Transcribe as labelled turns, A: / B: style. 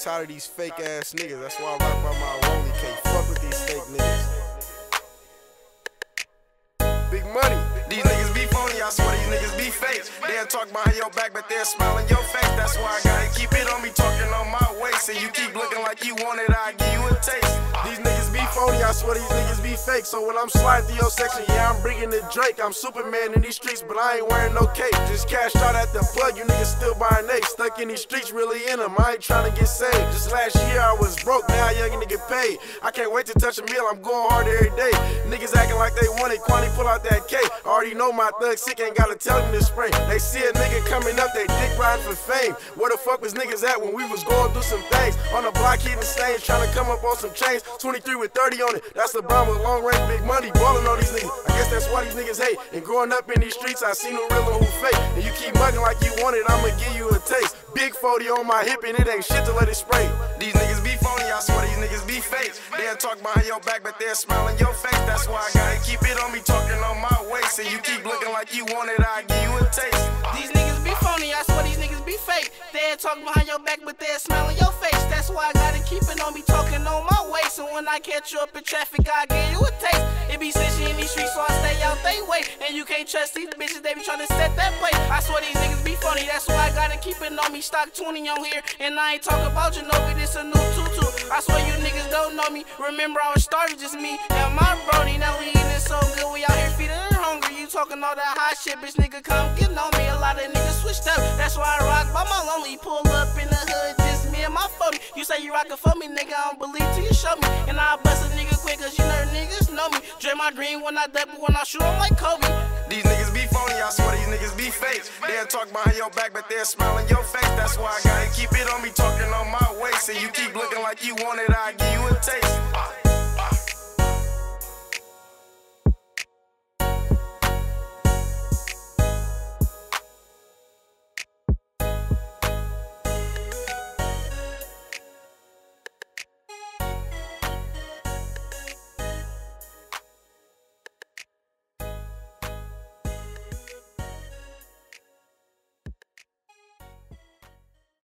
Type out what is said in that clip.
A: tired of these fake ass niggas. That's why I rock by my only can't fuck with these fake niggas. Big money.
B: These niggas be phony, I swear these niggas be fake. They'll talk behind your back, but they'll smile in your face. That's why I gotta keep it on me, talking on my waist. And you keep looking like you want it, I give you a taste.
A: These niggas be phony, I swear these niggas be fake. So when I'm sliding through your section, yeah, I'm bringing the Drake. I'm Superman in these streets, but I ain't wearing no cape. Just cashed out at the plug, you niggas still buying eggs. Stuck in these streets, really in them. I ain't trying to get saved. Just last year I was broke, now young and get paid. I can't wait to touch a meal, I'm going hard every day. Niggas acting like they want it, Quantity pull out that K. Already know my thug sick, ain't gotta tell them to spring. They see a nigga coming up, they dick riding for fame. Where the fuck was niggas at when we was going through some things? On the block hitting stains, trying to come up on some chains. 23 with 30 on it, that's the LeBron with long range, big money, balling on these niggas. I guess that's why these niggas hate. And growing up in these streets, I seen who real who fake. And you keep mugging like you want it, I'ma give you a taste. Big 40 on my hip and it ain't shit to let it spray.
B: These niggas be phony, I swear these niggas be fake. They'll talk behind your back, but they'll smile your face. That's why I gotta keep it on me, talking on my waist. And you keep looking like you want it, I give you a taste.
C: Be fake. They'll talk behind your back, but smile in your face. That's why I gotta keep it on me, talking on my waist. And when I catch you up in traffic, I give you a taste. It be sitting in these streets, so I stay out they way. And you can't trust these bitches, they be trying to set that plate. I swear these niggas be funny, that's why I gotta keep it on me. Stock 20 on here, and I ain't talking about you, know me, this a new tutu. I swear you niggas don't know me. Remember, I was starving, just me and my brody. Now we eating so good, we out here feeding talking all that hot shit, bitch, nigga, come get on me. A lot of niggas switched up, that's why I rock by my lonely. Pull up in the hood, just me and my phony. You say you rockin' for me, nigga, I don't believe till you show me. And I'll bust a nigga quick, cause you know niggas know me. Dream my dream when I double, when I shoot, I'm like Kobe.
B: These niggas be phony, I swear these niggas be fake. They'll talk behind your back, but they'll smile in your face. That's why I gotta keep it on me, talking on my waist. And you keep looking like you want it, I give you a taste.